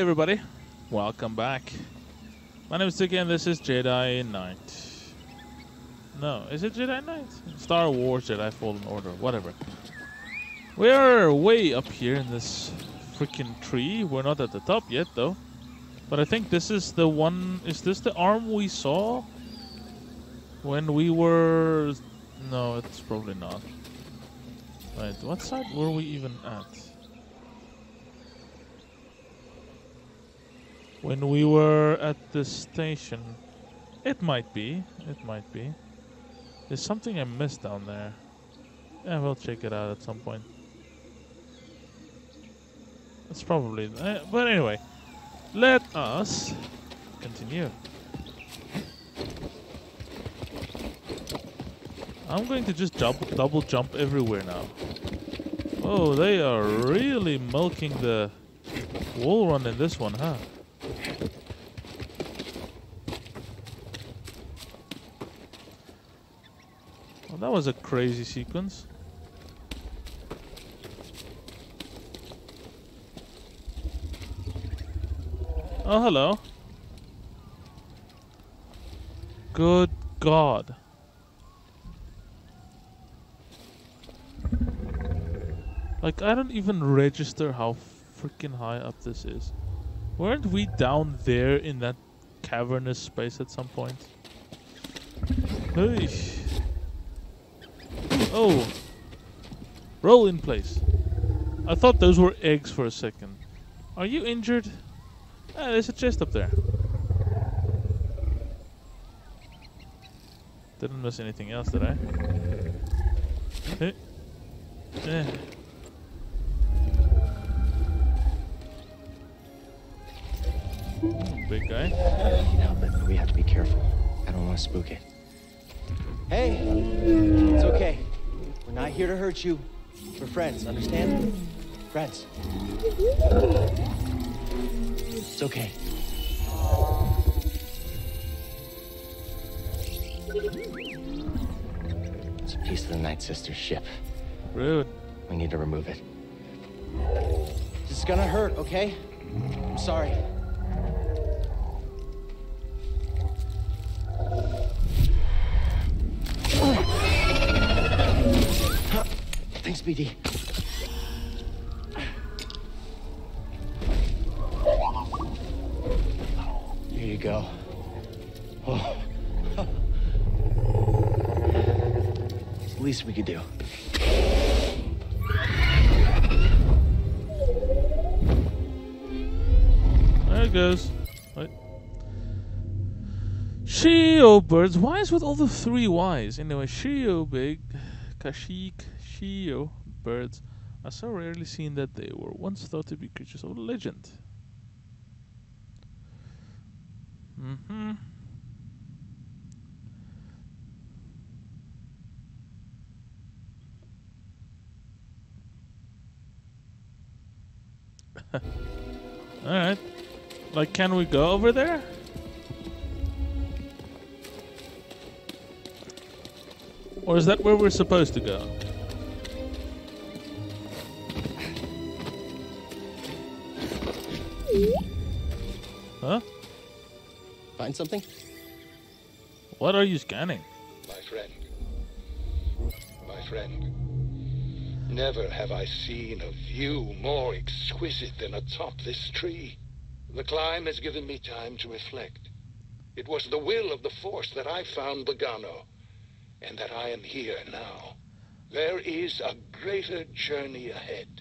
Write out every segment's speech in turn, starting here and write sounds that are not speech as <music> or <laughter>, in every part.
Hey everybody, welcome back. My name is Tsuki and this is Jedi Knight. No, is it Jedi Knight? Star Wars Jedi Fallen Order, whatever. We are way up here in this freaking tree. We're not at the top yet though. But I think this is the one, is this the arm we saw? When we were, no it's probably not. Wait, what side were we even at? When we were at the station. It might be. It might be. There's something I missed down there. Yeah, we'll check it out at some point. It's probably... Uh, but anyway. Let us continue. I'm going to just jump, double jump everywhere now. Oh, they are really milking the wall run in this one, huh? That was a crazy sequence. Oh, hello. Good God. Like, I don't even register how freaking high up this is. Weren't we down there in that cavernous space at some point? Hey. Oh. Roll in place. I thought those were eggs for a second. Are you injured? Ah, there's a chest up there. Didn't miss anything else, did I? Hey. Eh. Big guy. Yeah, but we have to be careful. I don't want to spook it. Hey, it's okay. Not here to hurt you. We're friends, understand? Friends. It's okay. It's a piece of the Night Sister's ship. Rude. We need to remove it. This is gonna hurt, okay? I'm sorry. Thanks, Here you go. Oh. It's <laughs> the least we could do. There it goes. Shyyyo birds. Why is with all the three Y's? Anyway, Shyyyo big, Kashyyyk. Shyyyo birds are so rarely seen that they were once thought to be creatures of legend. Mm-hmm. <laughs> Alright. Like, can we go over there? Or is that where we're supposed to go? Huh? Find something? What are you scanning? My friend. My friend. Never have I seen a view more exquisite than atop this tree. The climb has given me time to reflect. It was the will of the Force that I found Bogano, and that I am here now. There is a greater journey ahead.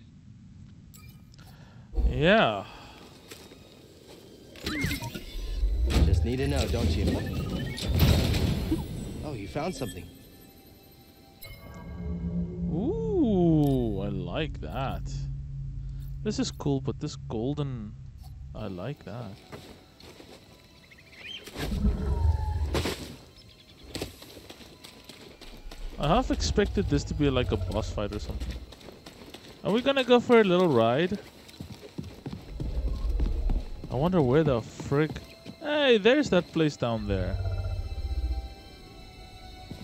Yeah. Just need to know, don't you? Oh, you found something. Ooh, I like that. This is cool, but this golden... I like that. I half expected this to be like a boss fight or something. Are we gonna go for a little ride? I wonder where the frick... Hey, there's that place down there.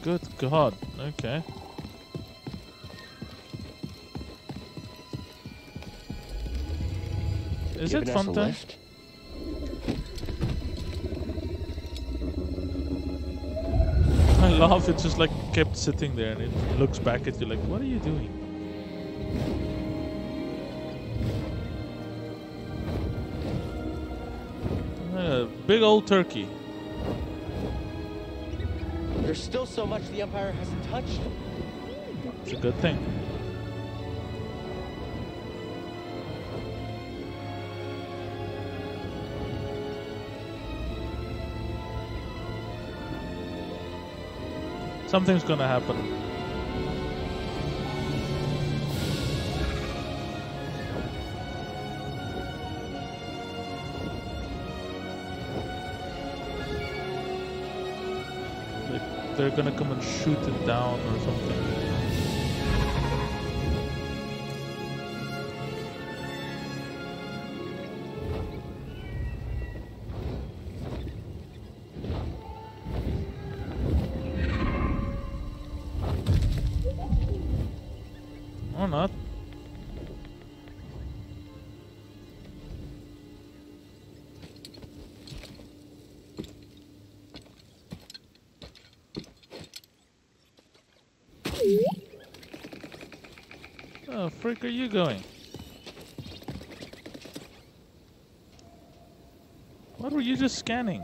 Good god. Okay. Is it fun time? <laughs> I love it just like kept sitting there and it looks back at you like, what are you doing? Big old turkey. There's still so much the Empire hasn't touched. It's a good thing. Something's gonna happen. They're gonna come and shoot it down or something. Oh, freak are you going? What were you just scanning?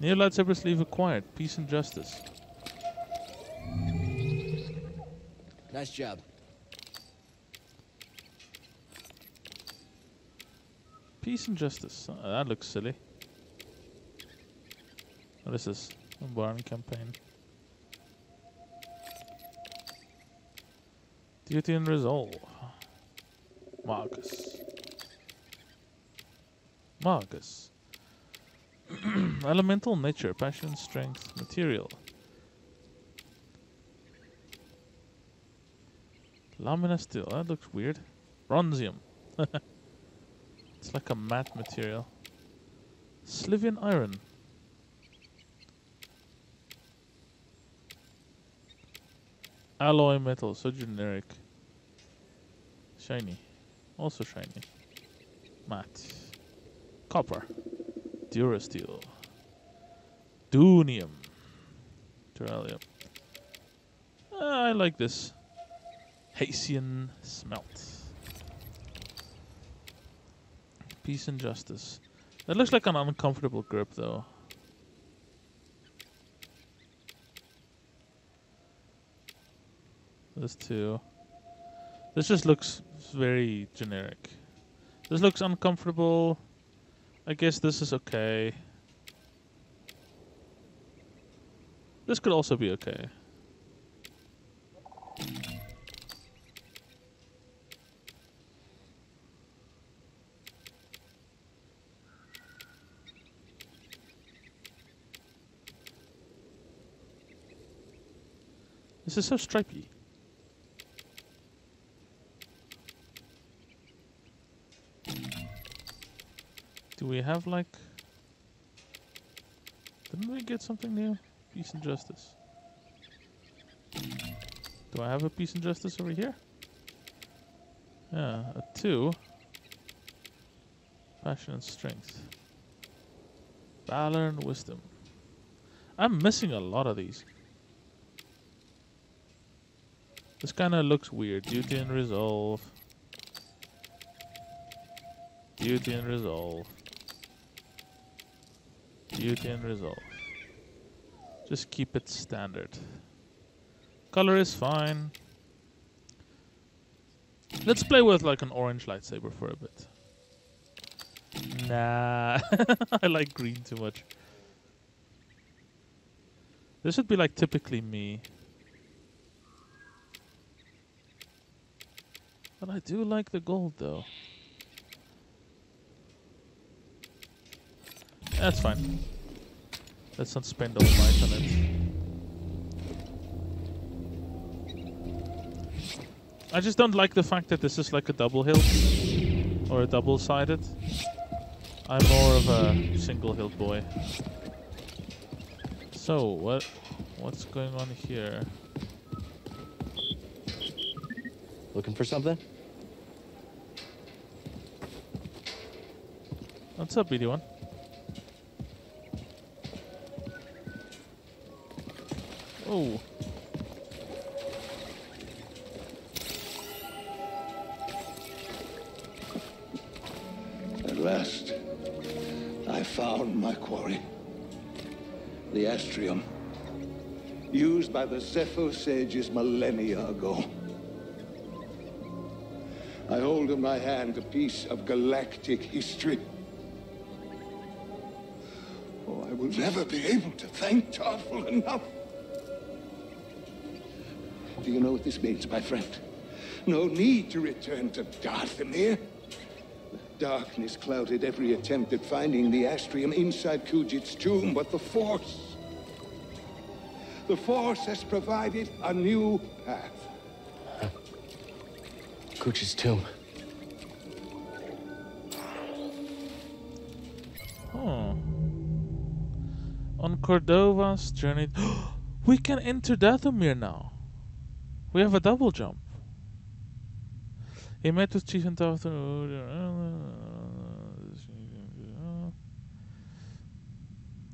Neo lightsaber sleeve acquired. Peace and justice. Nice job. Peace and justice. Uh, that looks silly. What is this? A barn campaign. Duty and resolve. Marcus. Marcus. <clears throat> Elemental nature, passion, strength, material. Lamina steel. That looks weird. Bronzium. <laughs> it's like a matte material. Slivian iron. Alloy metal. So generic. Shiny. Also shiny. Matte. Copper. Durasteel. Dunium. Terralium. Uh, I like this. Haysian smelt. Peace and justice. That looks like an uncomfortable grip, though. This too. This just looks very generic. This looks uncomfortable. I guess this is okay. This could also be okay. This is so stripy. We have like... Didn't we get something new? Peace and justice. Do I have a peace and justice over here? Yeah, a two. Passion and strength. Valor and wisdom. I'm missing a lot of these. This kind of looks weird. Duty and resolve. Duty and resolve. Duty and resolve. Just keep it standard. Color is fine. Let's play with like an orange lightsaber for a bit. Nah, <laughs> I like green too much. This would be like typically me. But I do like the gold though. That's fine. Let's not spend all night on it. I just don't like the fact that this is like a double hilt. Or a double-sided. I'm more of a single hilt boy. So, what what's going on here? Looking for something? What's up, BD1? At last, I found my quarry. The Astrium. Used by the Zeffo sages millennia ago. I hold in my hand a piece of galactic history. Oh, I will never be able to thank Tarfful enough. Do you know what this means, my friend? No need to return to Dathomir. Darkness clouded every attempt at finding the Astrium inside Kujet's tomb, but the Force... The Force has provided a new path. Kuch's tomb. Oh. On Cordova's journey... <gasps> we can enter Dathomir now. We have a double jump. He met with Chief and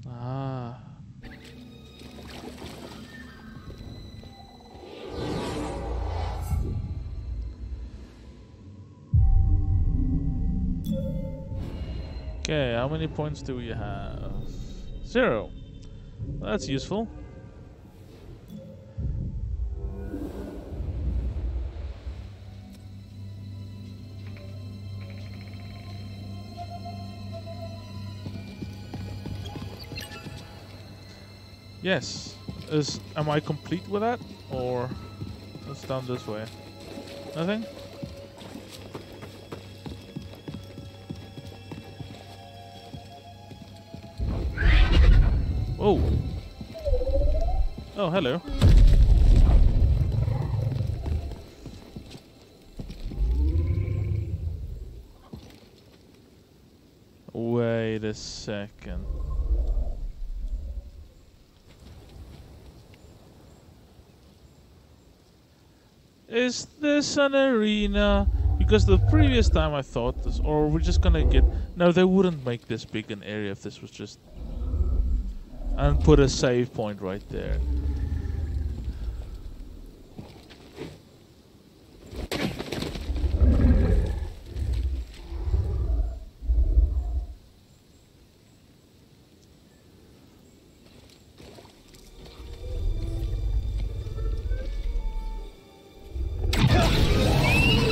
Ah. Okay, how many points do we have? Zero. That's useful. Yes. Is am I complete with that? Or let's down this way. Nothing? Oh. Oh, hello. Wait a second. Is this an arena? Because the previous time I thought this, or we're just gonna get... No, they wouldn't make this big an area if this was just... And put a save point right there.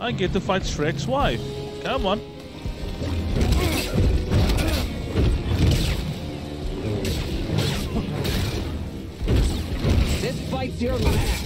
I get to fight Shrek's wife. Come on. This fight's your last.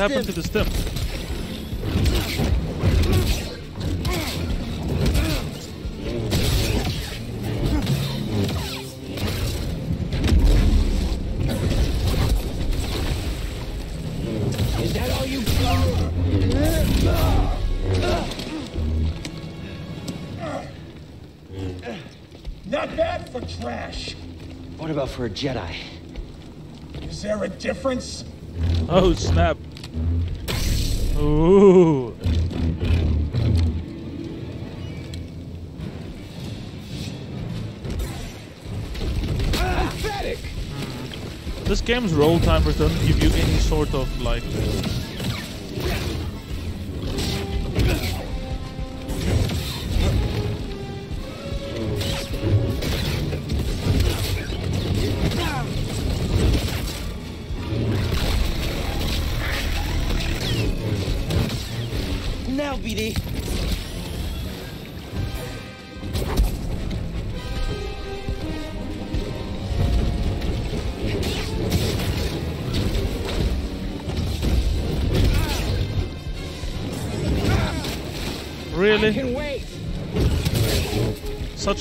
Happened to the stem? Is that all you got? Not bad for trash. What about for a Jedi? Is there a difference? Oh snap. Ooh. Pathetic. This game's roll timers don't give you any sort of like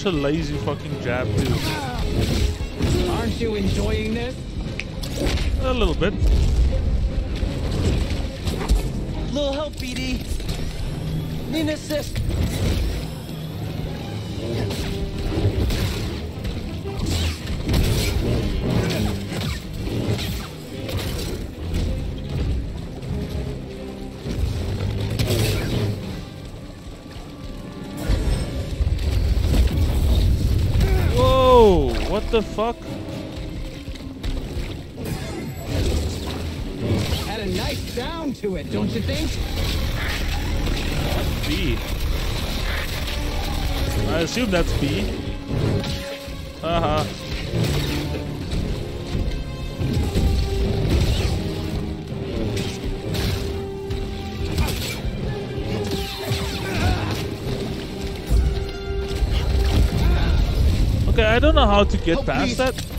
a lazy fucking jab, dude. Aren't you enjoying this? A little bit. Little help, BD. Need an assist. What the fuck? Had a nice sound to it, don't you think? B. I assume that's B. Haha. Okay, I don't know how to get past that.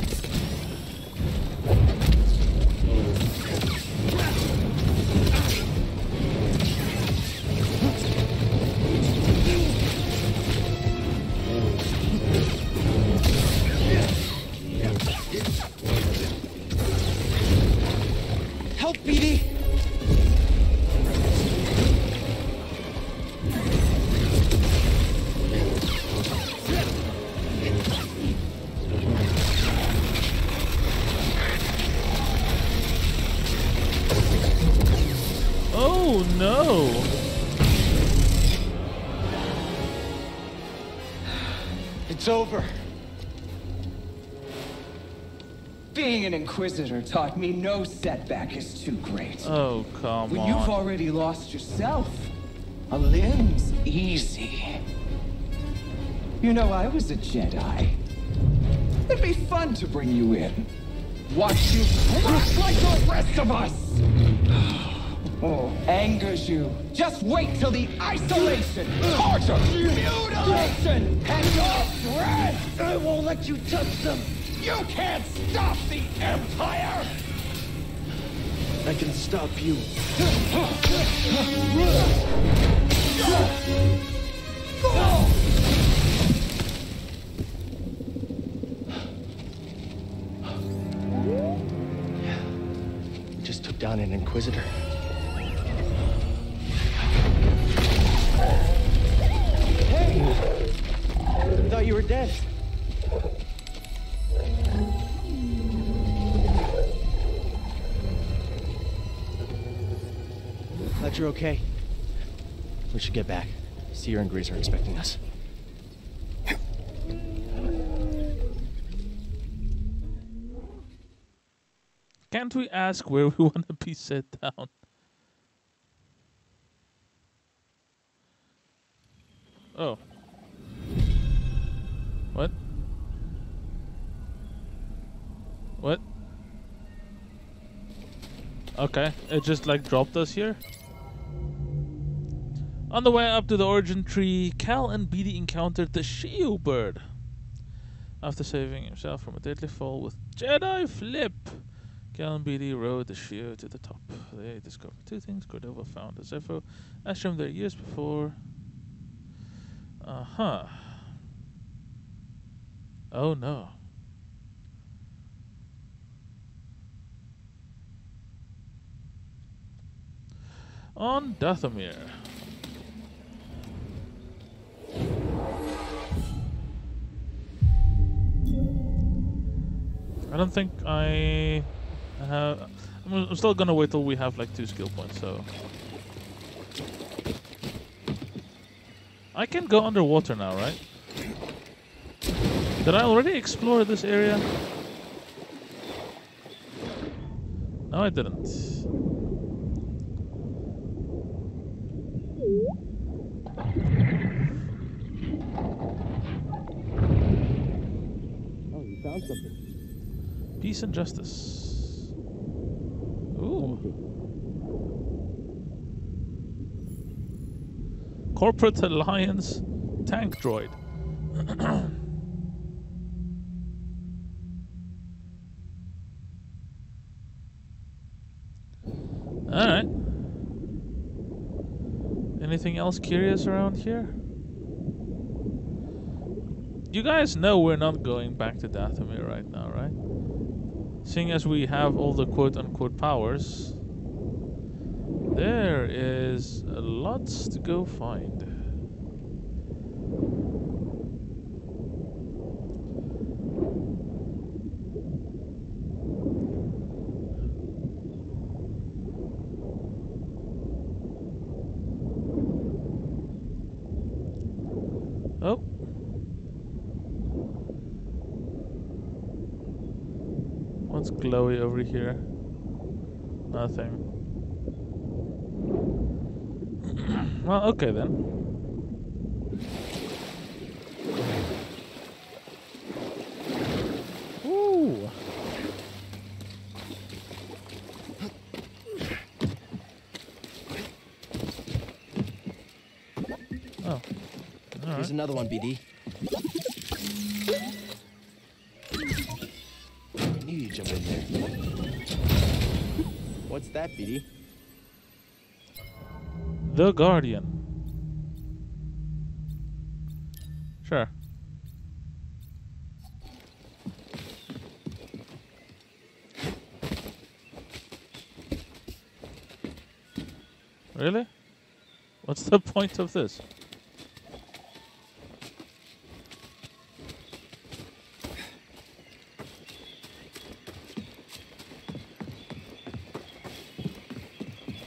It's over. Being an Inquisitor taught me no setback is too great. Oh come when you've already lost yourself, a limb's easy. You know, I was a Jedi. It'd be fun to bring you in. Watch you crush like the rest of us! <sighs> <sighs> Oh, angers you. Just wait till the isolation, torture, mutilation, and your breath! I won't let you touch them. You can't stop the Empire! I can stop you. Just took down an Inquisitor. Were dead. Glad you're okay. We should get back. Cere and Greez are expecting us. Can't we ask where we <laughs> want to be set down? Oh. What? What? Okay, it just like dropped us here. On the way up to the origin tree, Cal and BD encountered the Shyyyo bird. After saving himself from a deadly fall with Jedi Flip, Cal and BD rode the Shyyyo to the top. They discovered two things Cordova found a Zeffo, as from there years before. Uh huh. Oh no. On Dathomir. I don't think I have. I'm I'm still gonna wait till we have like two skill points. So I can go underwater now, right? Did I already explore this area? No, I didn't. Oh, you found something. Peace and justice. Ooh. Corporate Alliance tank droid. <clears throat> Alright. Anything else curious around here? You guys know we're not going back to Dathomir right now, right? Seeing as we have all the quote-unquote powers, there is lots to go find. Oh. What's glowy over here? Nothing. <clears throat> well, okay then. Oh. All right. Here's another one, BD. Jump in there. What's that, BD? The Guardian. Sure. Really? What's the point of this?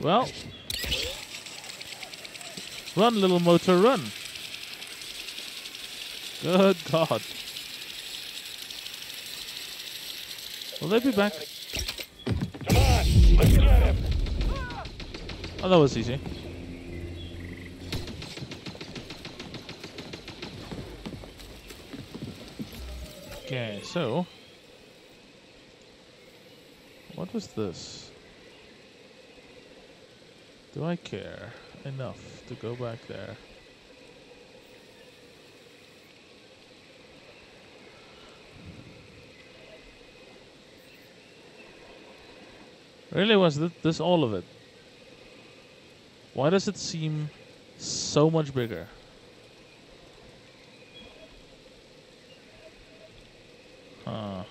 Well, run, little motor, run. Good God. Will they be back? Come on, let's get him. Oh, that was easy. Okay, so. What was this? Do I care enough to go back there? Really, was th- this all of it? Why does it seem so much bigger? Huh.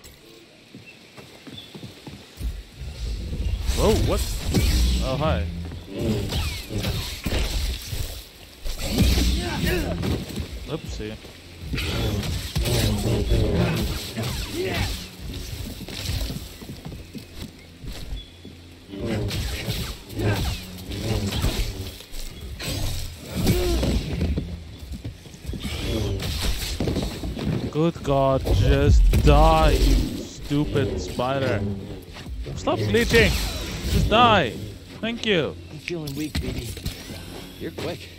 Whoa, what? Oh, hi. Oopsie. Yeah. Good God, just die, you stupid spider. Stop glitching! Just die! Thank you. I'm feeling weak, baby. You're quick.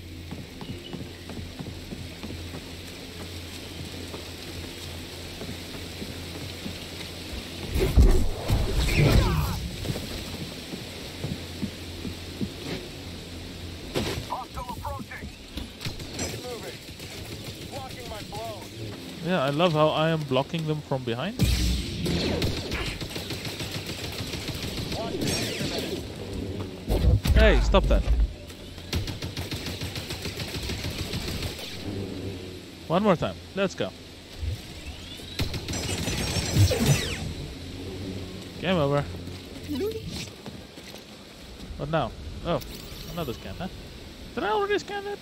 Hostile approaching. Keep moving. Blocking my blows. Yeah, I love how I am blocking them from behind. Hey, stop that. One more time. Let's go. Game over. What now? Oh, another scan, huh? Did I already scan it?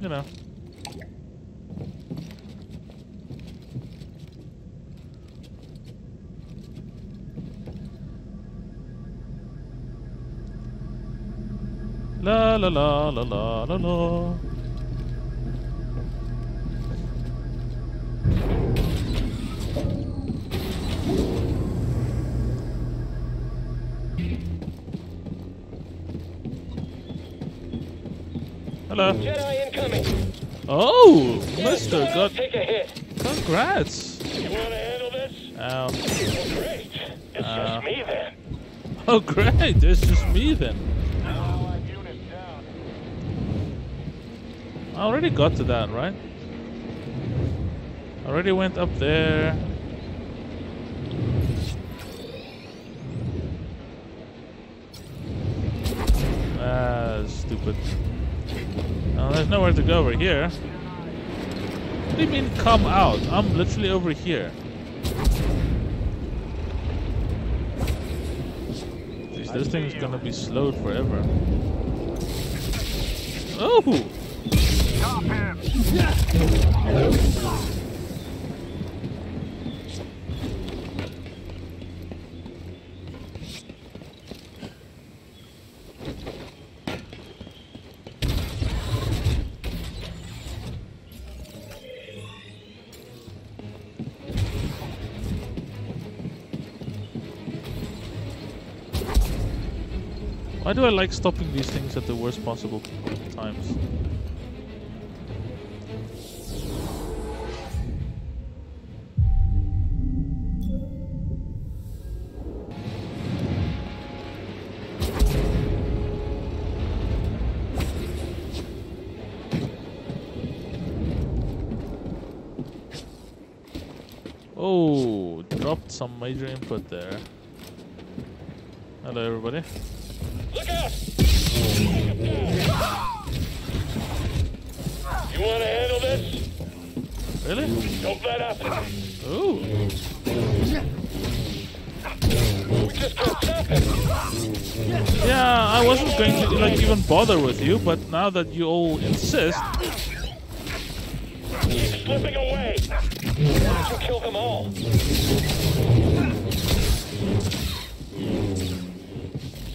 You know. La la la la la la la. Hello. Mister, got Take a hit. congrats. You want to handle this? Ow. Well, great. It's Uh. just me then. Oh, great. It's just me then. Allied units down. I already got to that, right? Already went up there. Ah, stupid. Oh, there's nowhere to go over here. Do you mean come out? I'm literally over here. Jeez, this thing is gonna be slowed forever. Oh! Stop him. Why do I like stopping these things at the worst possible times? Oh, dropped some major input there. Hello, everybody. You want to handle this? Really? Don't let up. Ooh. We just can't stop. Yeah, I wasn't going to like even bother with you, but now that you all insist, He's slipping away. Why don't you kill them all?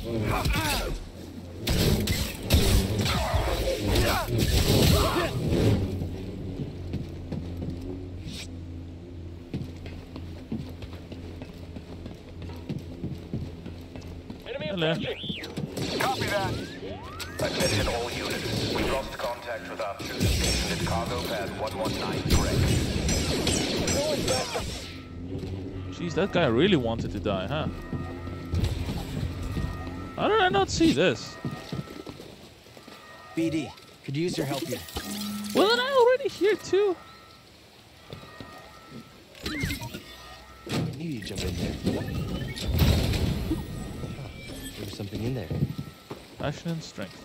Enemy Hello. Copy that. Attention all units. We've lost contact with our troops stationed at cargo pad 119 jeez, that guy really wanted to die, huh? How did I not see this? BD, could you use your help here. Wasn't I already here too? I knew you'd jump in there. There was something in there. Passion and strength.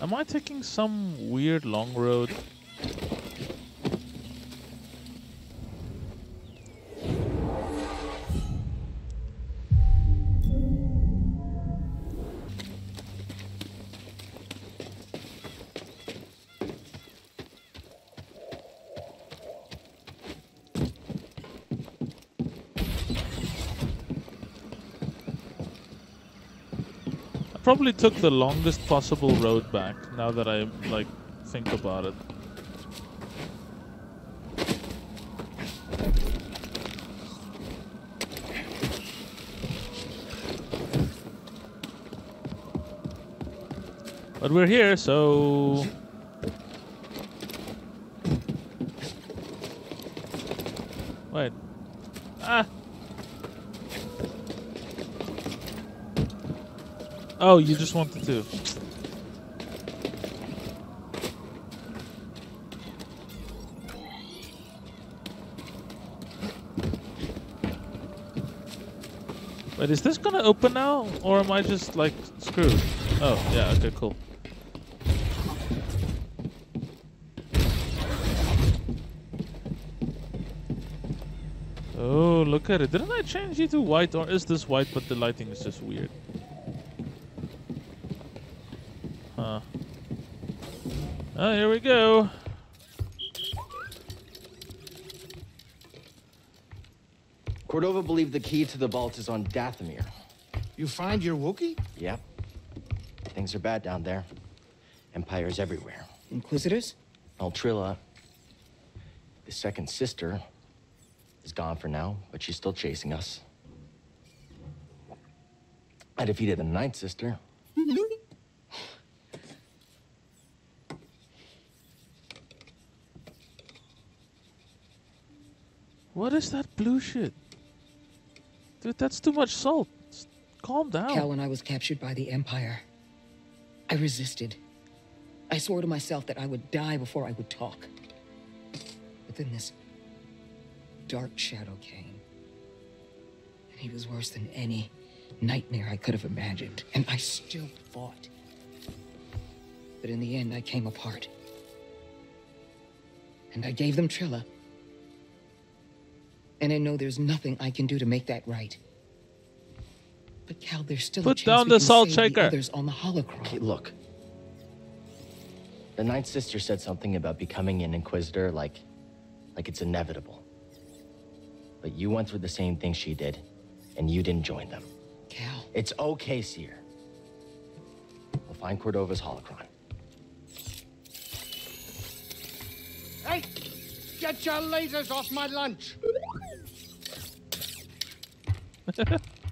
Am I taking some weird long road? I probably took the longest possible road back now that I like think about it. But we're here, so Wait. Ah. Oh, you just wanted to. Wait, is this gonna open now? Or am I just like screwed? Oh, yeah, okay, cool. Oh, look at it. Didn't I change you to white or is this white but the lighting is just weird? Huh. Oh, here we go. Cordova believed the key to the vault is on Dathomir. You find your Wookiee? Yep. Things are bad down there. Empires everywhere. Inquisitors? Altrilla, the second sister, is gone for now, but she's still chasing us. I defeated the ninth sister. What is that blue shit? Dude, that's too much salt. S- Calm down. Cal, when I was captured by the Empire, I resisted. I swore to myself that I would die before I would talk. But then this dark shadow came. And he was worse than any nightmare I could have imagined. And I still fought. But in the end, I came apart. And I gave them Trilla. And I know there's nothing I can do to make that right. But Cal, there's still a Put chance down the salt save shaker. The others on the holocron. Okay, look. The ninth sister said something about becoming an inquisitor like like it's inevitable. But you went through the same thing she did, and you didn't join them. Cal, It's okay, Cere. We'll find Cordova's holocron. Hey! Get your lasers off my lunch! <laughs>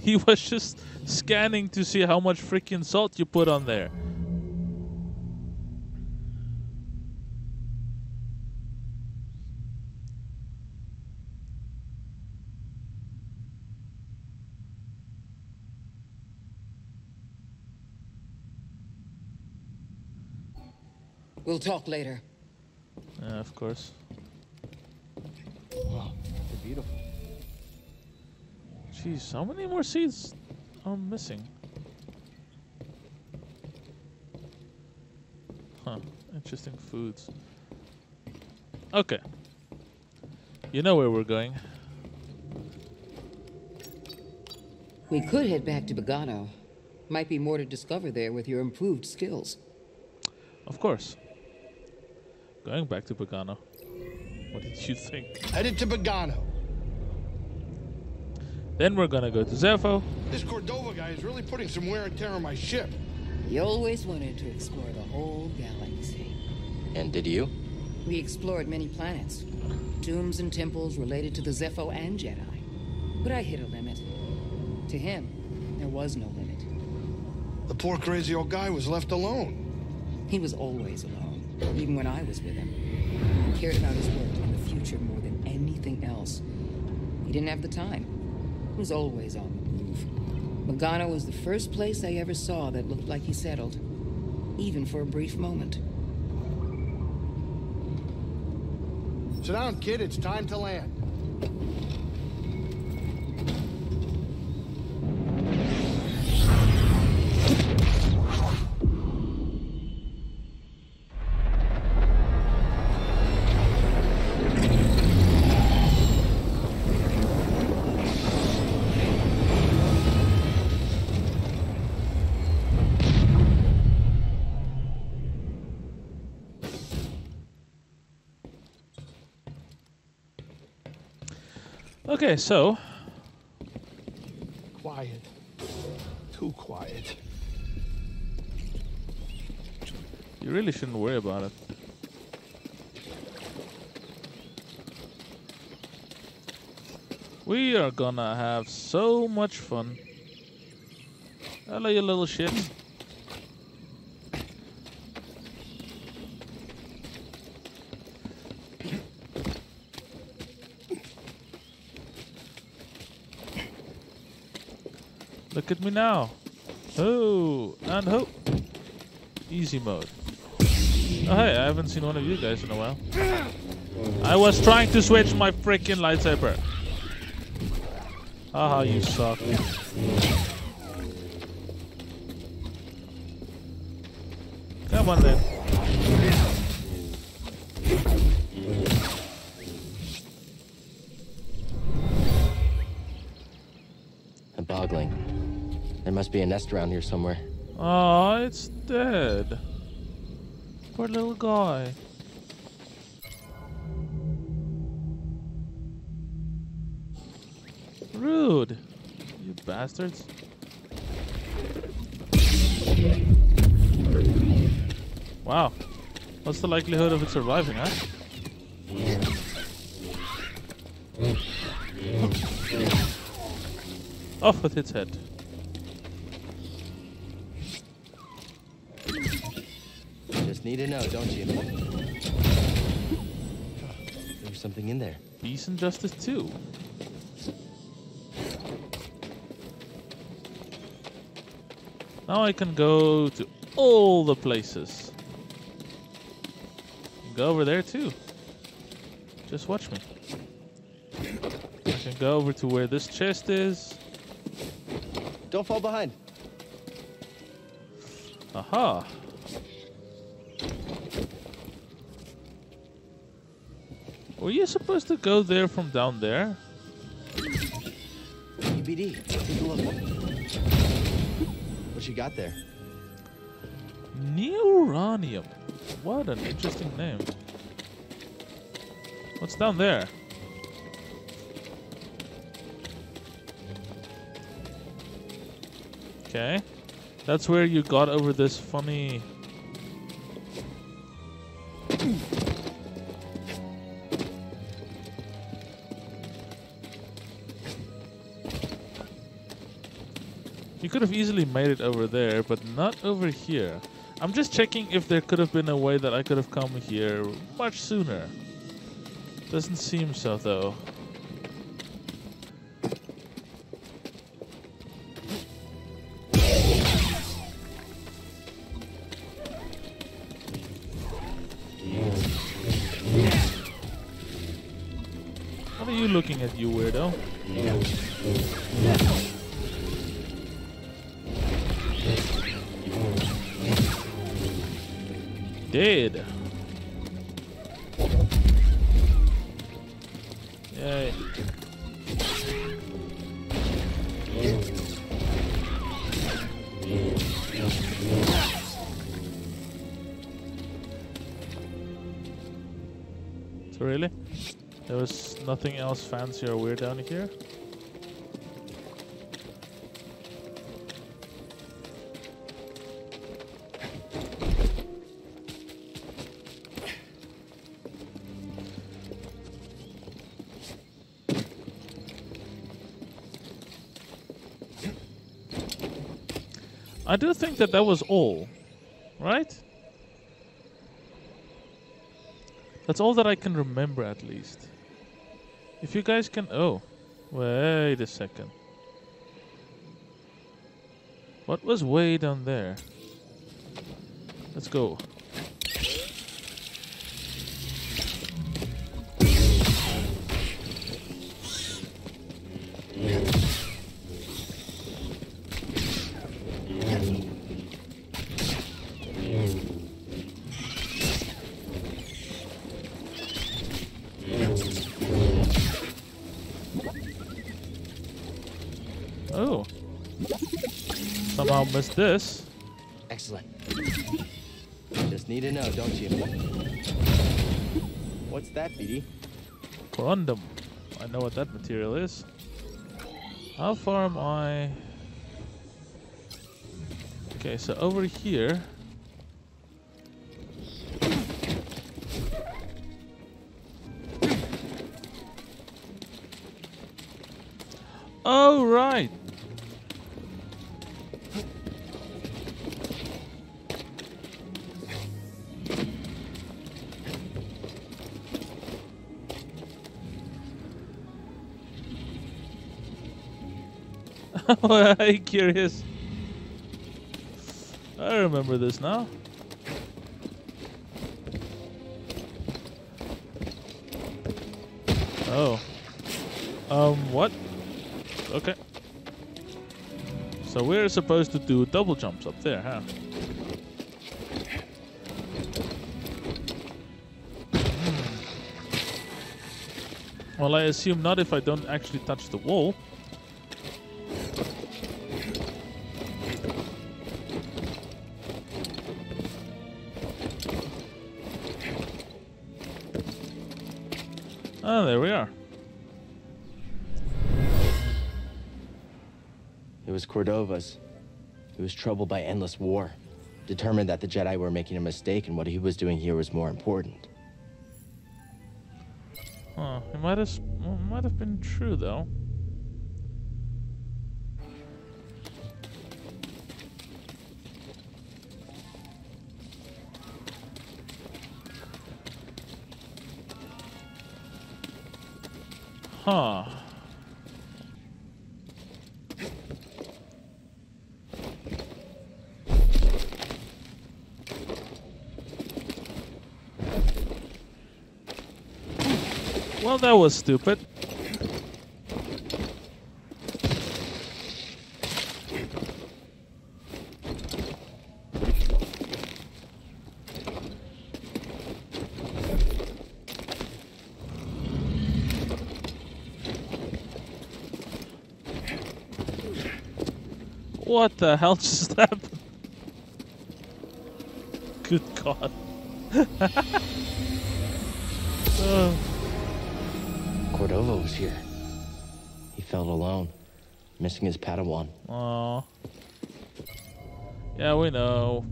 He was just scanning to see how much freaking salt you put on there. we'll talk later. Yeah, of course. They're beautiful. Jeez, how many more seeds am missing? Huh, interesting foods. Okay. You know where we're going. We could head back to Bogano. Might be more to discover there with your improved skills. Of course. Going back to Bogano. What did you think? Headed to Bogano. Then we're gonna go to Zeffo. This Cordova guy is really putting some wear and tear on my ship. He always wanted to explore the whole galaxy. And did you? We explored many planets, tombs and temples related to the Zeffo and Jedi. But I hit a limit. To him, there was no limit. The poor crazy old guy was left alone. He was always alone, even when I was with him. He cared about his work and the future more than anything else. He didn't have the time. Was always on the move. Bogano was the first place I ever saw that looked like he settled, even for a brief moment. Sit down, kid. It's time to land. Okay, so Quiet. Too quiet. you really shouldn't worry about it. We are gonna have so much fun. Hello, you little shit. Look at me now. Oh, and ho. Easy mode. Oh, hey, I haven't seen one of you guys in a while. I was trying to switch my freaking lightsaber. Haha, you suck. Come on then. Must be a nest around here somewhere. Oh, it's dead. Poor little guy. Rude. You bastards. Wow. What's the likelihood of it surviving, huh? Off with its head. Need to know, don't you? There's something in there. Peace and justice too. Now I can go to all the places. Go over there too. Just watch me. I can go over to where this chest is. Don't fall behind. Aha. Were you supposed to go there from down there? EBD, take a look. What you got there? Neuranium. What an interesting name. What's down there? Okay. That's where you got over this funny... could have easily made it over there, but not over here. I'm just checking if there could have been a way that I could have come here much sooner. Doesn't seem so, though. What are you looking at, you weirdo? Fancy or weird down here? I do think that that was all, right? That's all that I can remember, at least. If you guys can... Oh, wait a second. What was way down there? Let's go. Somehow missed this. Excellent. Just need to know, don't you? What's that, BD? Corundum. I know what that material is. How far am I? Okay, so over here. <laughs> I'm curious. I remember this now. Oh. Um, what? Okay. So we're supposed to do double jumps up there, huh? Hmm. Well, I assume not if I don't actually touch the wall. It was Cordova's. He was troubled by endless war, determined that the Jedi were making a mistake and what he was doing here was more important. Huh. It might have well, it might have been true though. Huh. Well, that was stupid. What the hell just <laughs> happened? Good God. <laughs> oh. Cordova was here. He felt alone, missing his Padawan. Aw. Yeah, we know.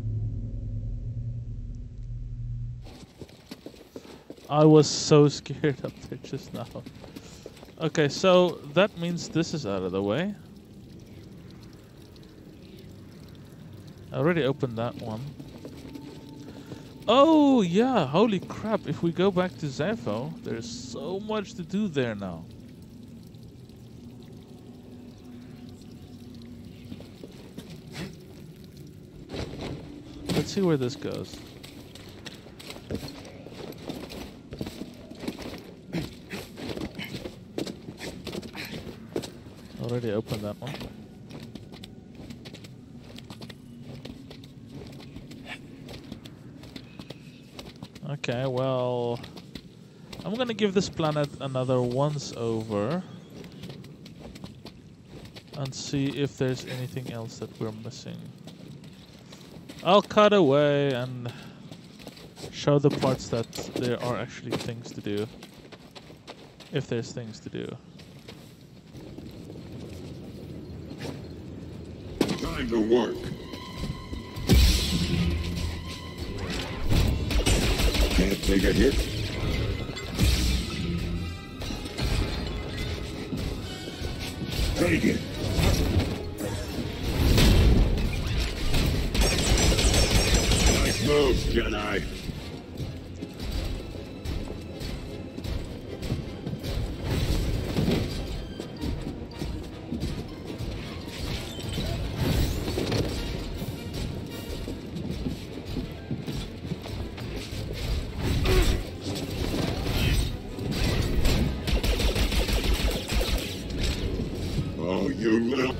I was so <laughs> scared up there just now. Okay, so that means this is out of the way. I already opened that one. Oh, yeah, holy crap. If we go back to Zeffo, there's so much to do there now. Let's see where this goes. Already opened that one. Okay, well... I'm gonna give this planet another once over. And see if there's anything else that we're missing. I'll cut away and show the parts that there are actually things to do. If there's things to do. Time to work. Take a hit. Take it. Nice moves, Jedi. You little...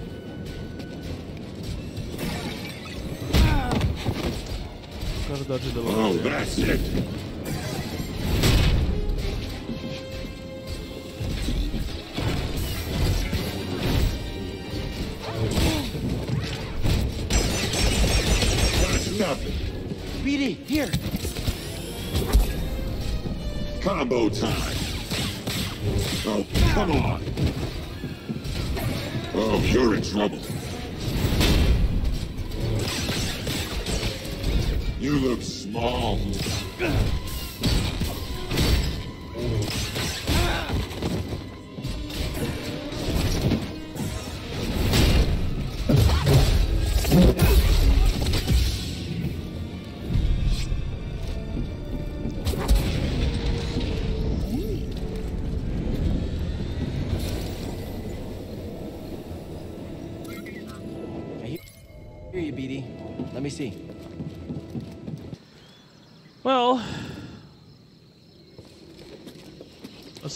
Gotta dodge it a Oh, that's it. Oh, you're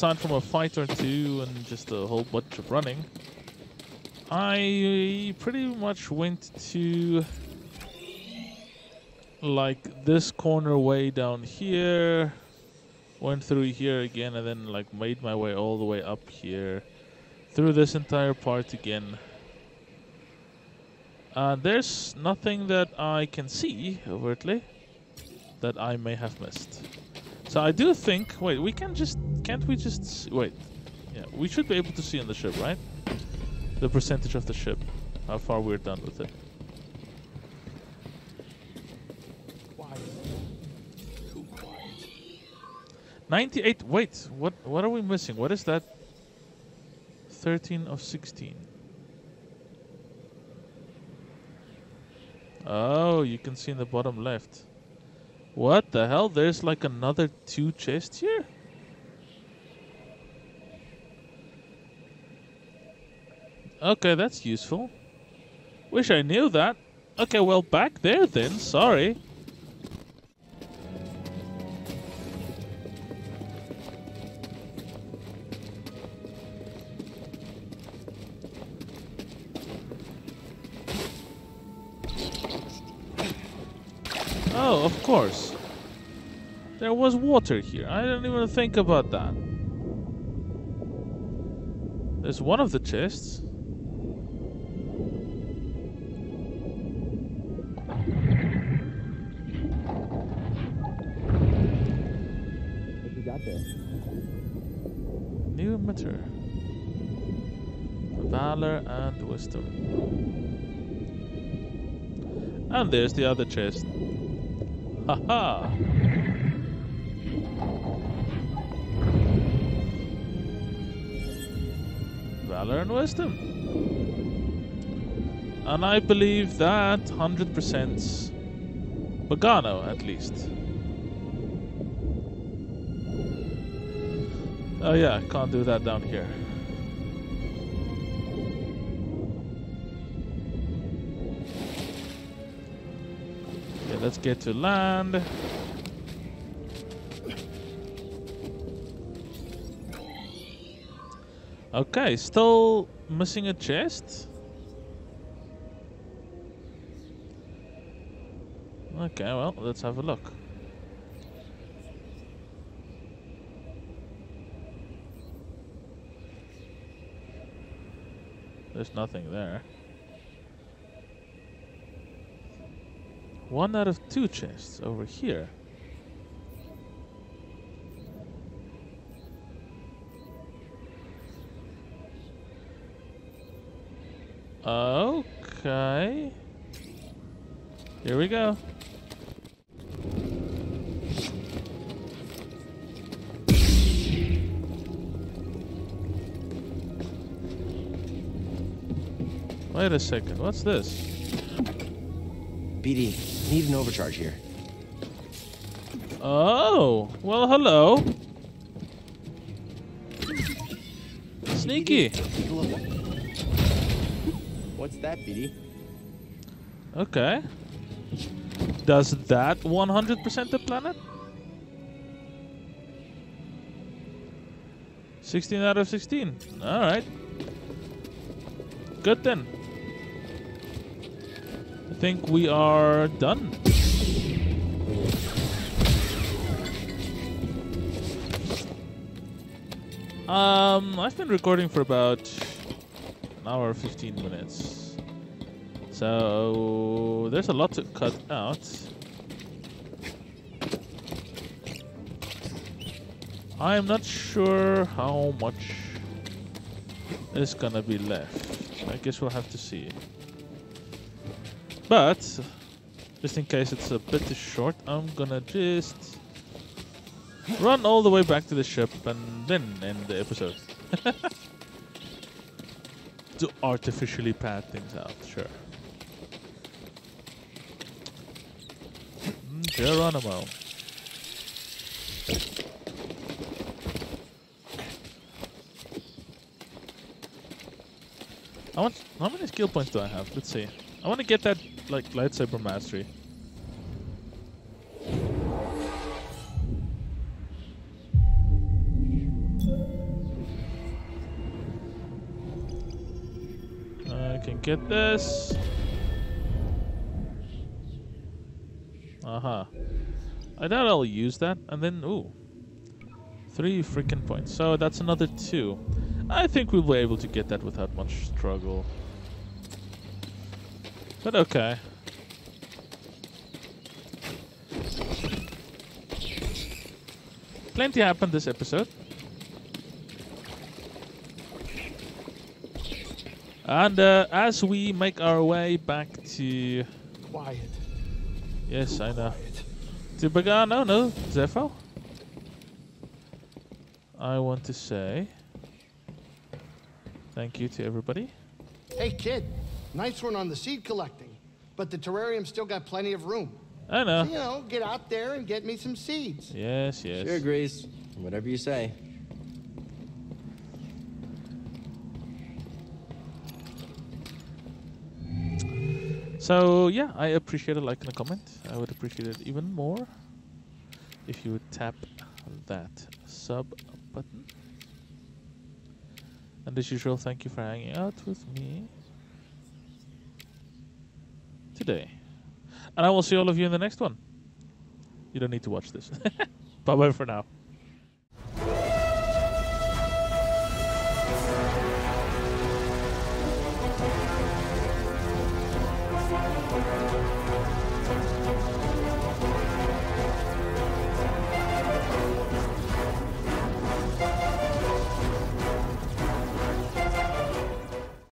aside from a fight or two and just a whole bunch of running, I pretty much went to like this corner way down here, went through here again, and then like made my way all the way up here, through this entire part again. Uh, there's nothing that I can see overtly that I may have missed. So I do think. Wait, we can just. Can't we just. s- Wait. Yeah, we should be able to see on the ship, right? The percentage of the ship. how far we're done with it. Ninety-eight. Wait, what? What are we missing? What is that? Thirteen of sixteen. Oh, you can see in the bottom left. What the hell? There's like another two chests here? Okay, that's useful. Wish I knew that. Okay, well, back there then. Sorry. Water here. I didn't even think about that. There's one of the chests. What you got there? New emitter. Valor and wisdom. And there's the other chest. Haha! Valor and wisdom. And I believe that 100% Bogano at least. Oh yeah, I can't do that down here. Okay, let's get to land. Okay, still missing a chest. Okay, well, let's have a look. There's nothing there. One out of two chests over here. Okay. Here we go. Wait a second, what's this? BD, need an overcharge here. Oh, well, hello. Sneaky. What's that, BD? Okay. Does that 100% the planet? 16 out of 16. Alright. Good then. I think we are done. Um, I've been recording for about an hour 15 minutes. So there's a lot to cut out. I am not sure how much is gonna be left. I guess we'll have to see. But just in case it's a bit too short, I'm gonna just run all the way back to the ship and then end the episode. <laughs> to artificially pad things out, sure. Mm, Geronimo. How many skill points do I have? Let's see. I want to get that like lightsaber mastery. Get this. Uh huh. I doubt I'll use that, and then ooh, three freaking points. So that's another two. I think we'll be able to get that without much struggle. But okay. Plenty happened this episode. And uh, as we make our way back to. Quiet. Yes, I know. To Bogano, no, Zeffo. I want to say thank you to everybody. Hey, kid. Nice one on the seed collecting. But the terrarium's still got plenty of room. I know. So, you know, get out there and get me some seeds. Yes, yes. Sure, Greez. Whatever you say. So yeah, I appreciate a like and a comment. I would appreciate it even more if you would tap that sub button. And as usual, thank you for hanging out with me today. And I will see all of you in the next one. You don't need to watch this. <laughs> bye bye for now.